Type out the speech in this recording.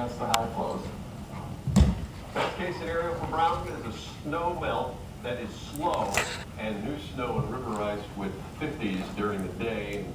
against the high flows. Best case scenario for Brownsville is a snow melt that is slow and new snow and river ice with 50s during the day.